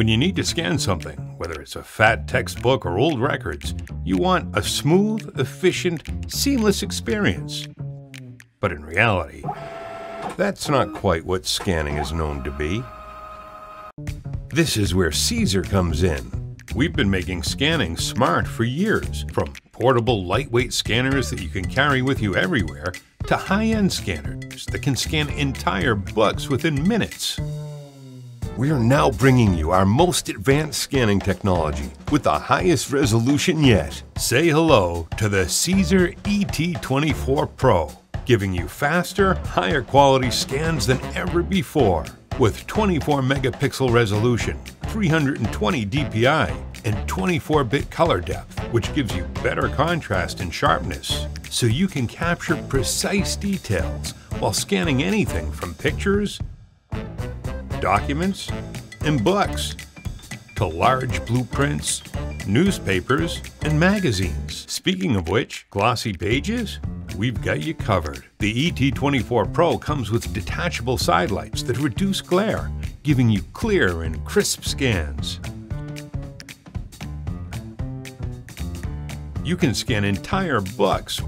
When you need to scan something, whether it's a fat textbook or old records, you want a smooth, efficient, seamless experience. But in reality, that's not quite what scanning is known to be. This is where CZUR comes in. We've been making scanning smart for years, from portable lightweight scanners that you can carry with you everywhere to high-end scanners that can scan entire books within minutes. We are now bringing you our most advanced scanning technology with the highest resolution yet. Say hello to the CZUR ET24 Pro, giving you faster, higher quality scans than ever before. With 24 megapixel resolution, 320 DPI, and 24-bit color depth, which gives you better contrast and sharpness, so you can capture precise details while scanning anything from pictures documents, and books, to large blueprints, newspapers, and magazines. Speaking of which, glossy pages? We've got you covered. The ET24 Pro comes with detachable side lights that reduce glare, giving you clear and crisp scans. You can scan entire books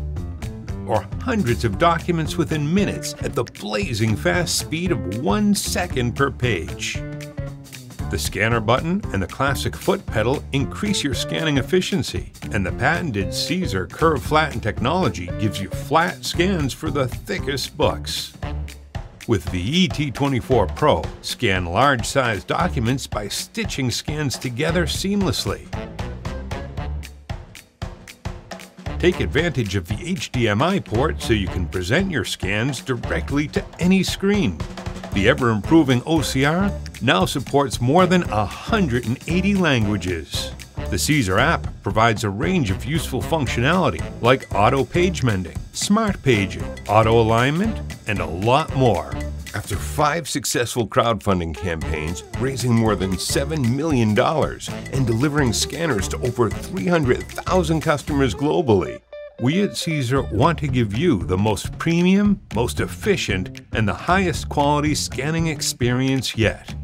or hundreds of documents within minutes at the blazing fast speed of one second per page. The scanner button and the classic foot pedal increase your scanning efficiency, and the patented CZUR curve flatten technology gives you flat scans for the thickest books. With the ET24 Pro, scan large-sized documents by stitching scans together seamlessly. Take advantage of the HDMI port so you can present your scans directly to any screen. The ever-improving OCR now supports more than 180 languages. The CZUR app provides a range of useful functionality like auto page mending, smart paging, auto alignment, and a lot more. After five successful crowdfunding campaigns, raising more than $7 million and delivering scanners to over 300,000 customers globally, we at CZUR want to give you the most premium, most efficient, and the highest quality scanning experience yet.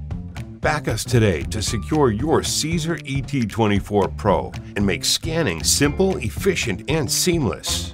Back us today to secure your CZUR ET24 Pro and make scanning simple, efficient, and seamless.